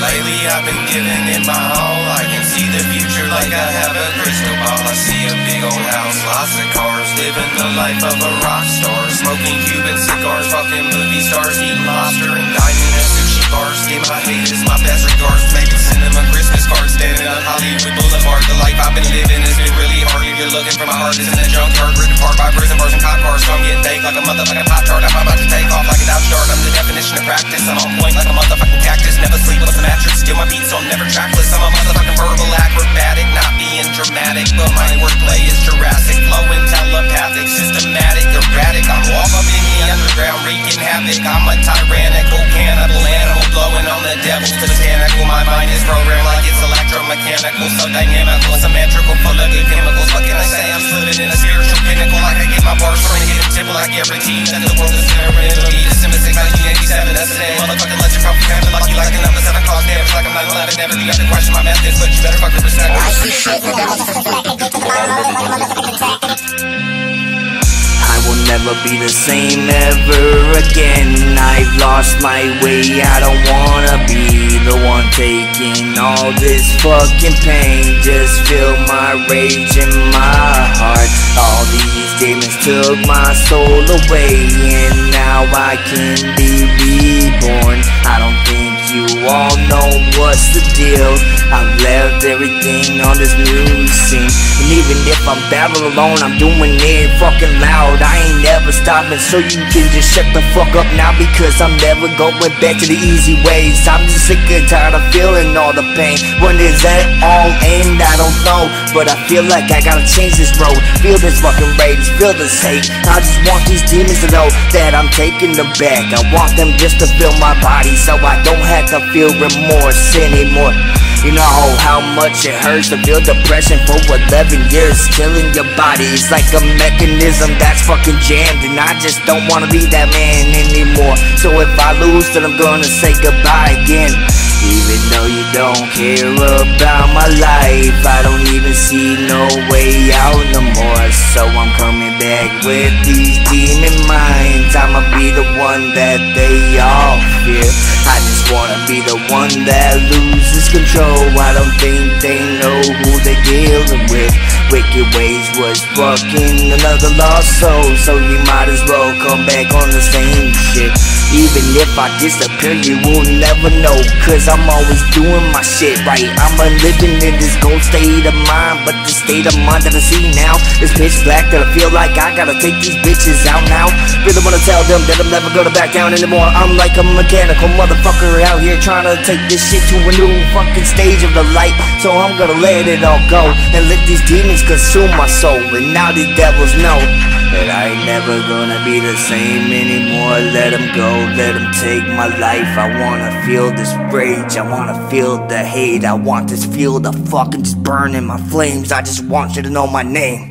Lately I've been giving it my all. I can see the future like I have a crystal ball. I see a big old house, lots of cars, living the life of a rock star. Smoking Cuban cigars, fucking movie stars, eating lobster and diving. Looking for my heart, it's in the junkyard, written apart by prison bars and cop cars. So I'm getting baked like a motherfucking pop tart. I'm about to take off like a Dodge Dart. I'm the definition of practice. I'm on point like a motherfucking cactus. Never sleep with a mattress. Steal my beats, so I'm never trackless. I'm a motherfucking verbal acrobatic, not being dramatic, but my wordplay is Jurassic, flowing telepathic, systematic, erratic. I'm off up in the underground, wreaking havoc. I'm a tyrannical cannibal animal, blowing on the devil's botanical. My mind is programmed like it's electromechanical, temple. I that the world is never it'll be December 6, 1987. That's the day. Motherfucking legend, probably family, lucky like a number seven cause damage, like I'm 9/11. Never do you have to question my methods, but you better fucking respect me. I will never be the same ever again. I've lost my way, I don't wanna be the one taking all this fucking pain. Just feel my rage in my heart. Took my soul away, and now I can be reborn. I don't think you all know what's the deal. I've left everything on this new scene. Even if I'm battling alone, I'm doing it fucking loud. I ain't never stopping, so you can just shut the fuck up now because I'm never going back to the easy ways. I'm just sick and tired of feeling all the pain. When does that all end? I don't know, but I feel like I gotta change this road. Feel this fucking rage, feel this hate. I just want these demons to know that I'm taking them back. I want them just to feel my body so I don't have to feel remorse anymore. You know how much it hurts to feel depression for 11 years, killing your body. It's like a mechanism that's fucking jammed, and I just don't wanna be that man anymore. So if I lose, then I'm gonna say goodbye again. Even though you don't care about my life, I don't even see no way out no more. So I'm coming with these demon minds. I'ma be the one that they all fear. I just wanna be the one that loses control. I don't think they know who they're dealing with. Wicked Waze was fucking another lost soul. So you might as well come back on the same shit. Even if I disappear, you will never know. Cause I'm always doing my shit right. I'm a living in this gold state of mind. But the state of mind that I see now is pitch black. That I feel like I gotta take these bitches out now. Really wanna tell them that I'm never gonna back down anymore. I'm like a mechanical motherfucker out here trying to take this shit to a new fucking stage of the light. So I'm gonna let it all go and let these demons consume my soul. And now these devils know that I ain't never gonna be the same anymore. Let them go, let them take my life. I wanna feel this rage, I wanna feel the hate. I want this fuel to fucking just burn in my flames. I just want you to know my name.